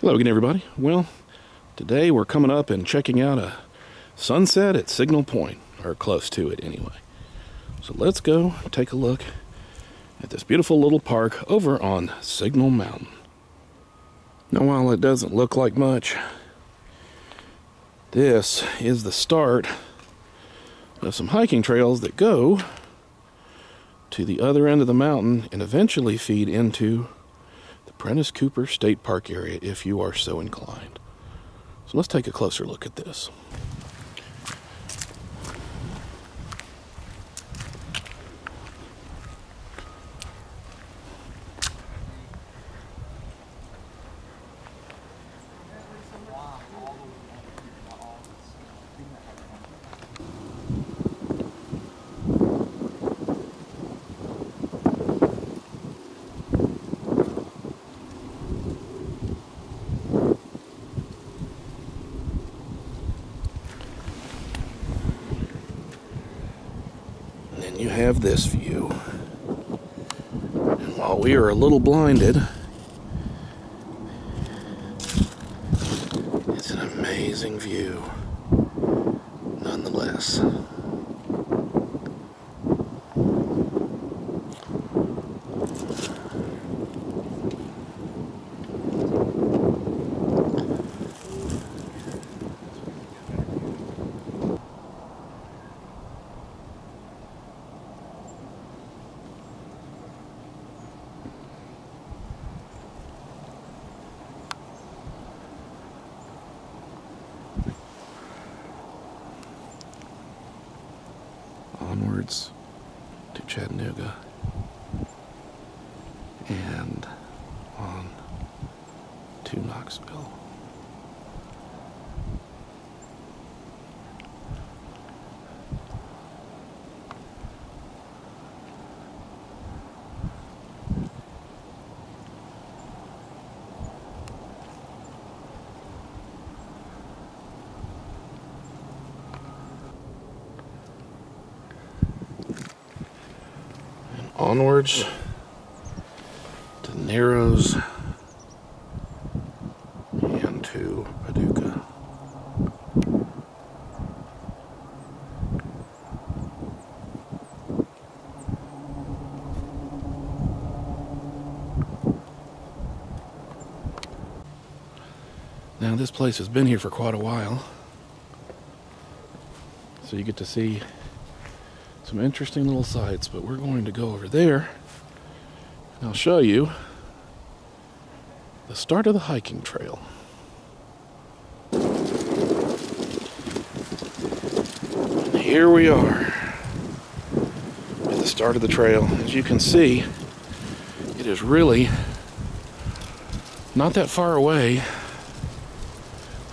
Hello again, everybody. Well, today we're coming up and checking out a sunset at Signal Point, or close to it anyway. So let's go take a look at this beautiful little park over on Signal Mountain. Now, while it doesn't look like much, this is the start of some hiking trails that go to the other end of the mountain and eventually feed into Prentice Cooper State Park area if you are so inclined. So let's take a closer look at this. You have this view. And while we are a little blinded, it's an amazing view nonetheless. To Chattanooga and on to Knoxville. Onwards to Narrows and to Paducah. Now this place has been here for quite a while. So you get to see some interesting little sights, but we're going to go over there and I'll show you the start of the hiking trail. Here we are at the start of the trail. As you can see, it is really not that far away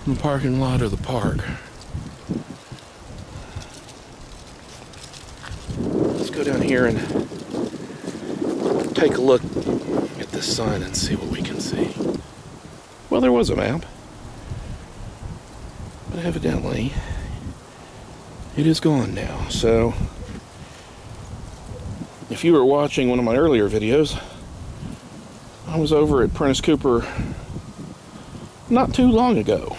from the parking lot of the park. Go down here and take a look at this sign and see what we can see. Well, there was a map, but evidently it is gone now. So, if you were watching one of my earlier videos, I was over at Prentice Cooper not too long ago,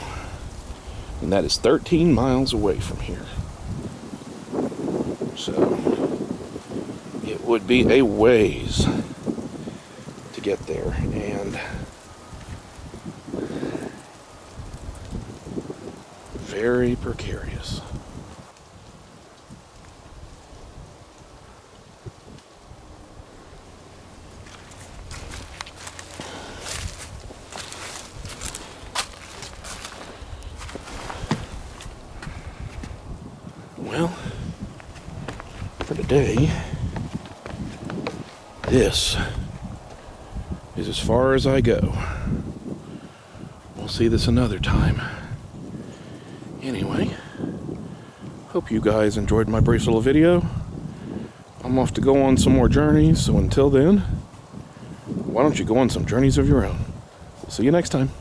and that is 13 miles away from here. So, would be a ways to get there and very precarious. Well, for today, this is as far as I go. We'll see this another time. Anyway, hope you guys enjoyed my brief little video. I'm off to go on some more journeys, so until then, why don't you go on some journeys of your own? See you next time.